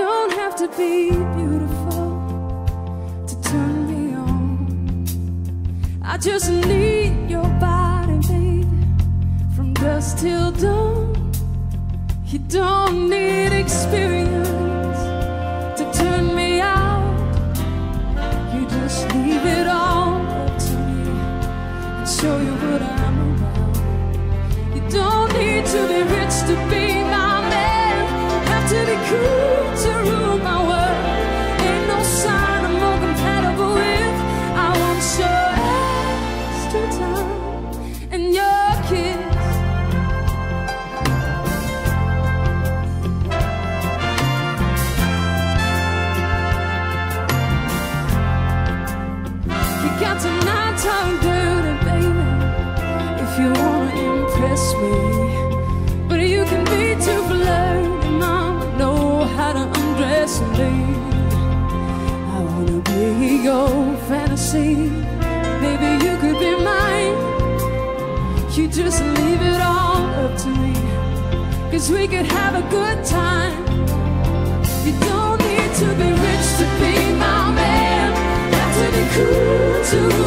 have to be beautiful to turn me on. I just need your body, baby, from dusk till dawn. You don't need experience to turn me out. You just leave it all up to me and show you what I'm about. You don't need to be rich to be I want your extra time and your kiss. You got to not talk dirty, baby, if you wanna impress me. But you can be too flirty, mama, know how to undress me. I wanna be your fantasy, maybe you could be mine. You just leave it all up to me, cause we could have a good time. You don't need to be rich to be my man. Have to be cool to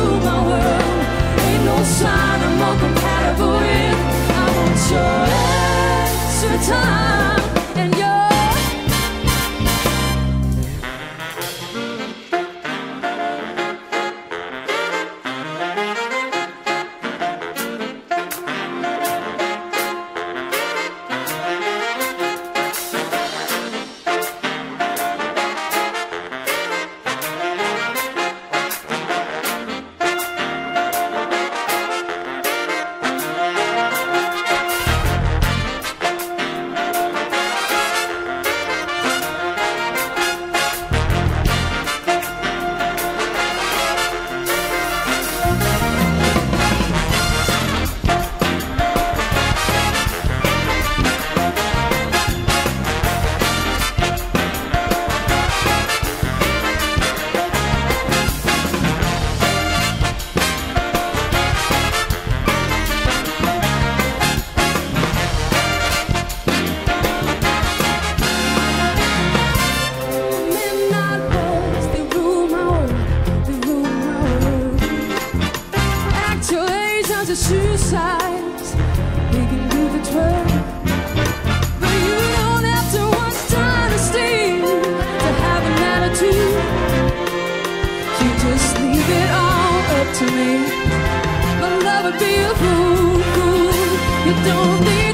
to want to understand to have an attitude. You just leave it all up to me. My love would be a fool. You don't need